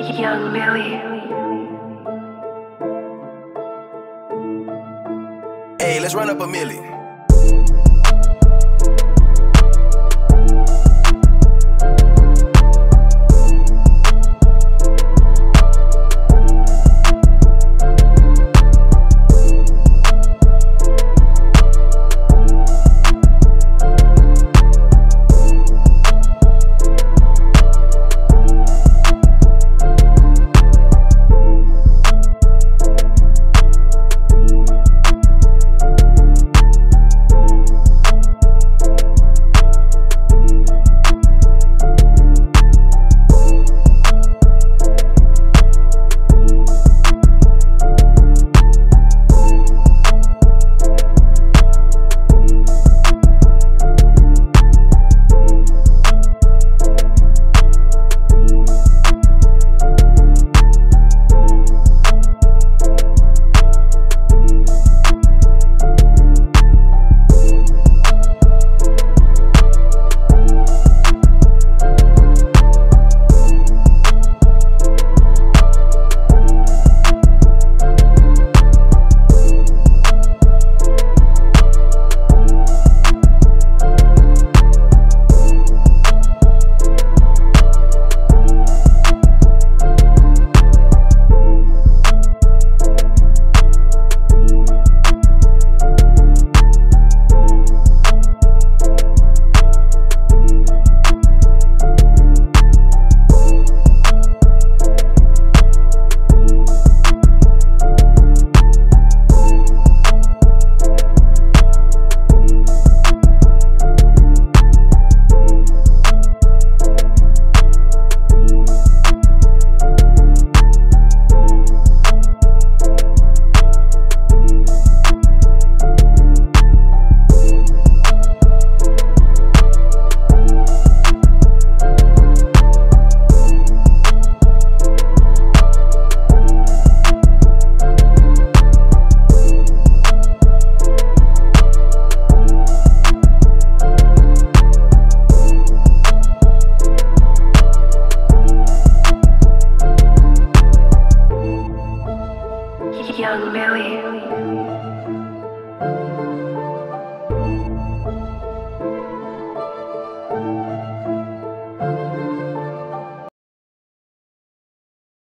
Young Millie. Hey, let's run up a Millie.